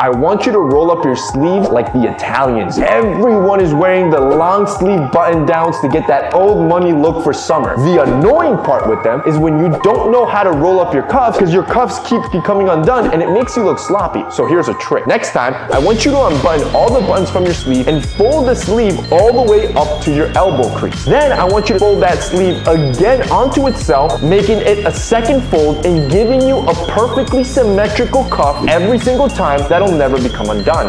I want you to roll up your sleeves like the Italians. Everyone is wearing the long sleeve button downs to get that old money look for summer. The annoying part with them is when you don't know how to roll up your cuffs because your cuffs keep becoming undone and it makes you look sloppy. So here's a trick. Next time, I want you to unbutton all the buttons from your sleeve and fold the sleeve all the way up to your elbow crease. Then I want you to fold that sleeve again onto itself, making it a second fold and giving you a perfectly symmetrical cuff every single time that'll never become undone.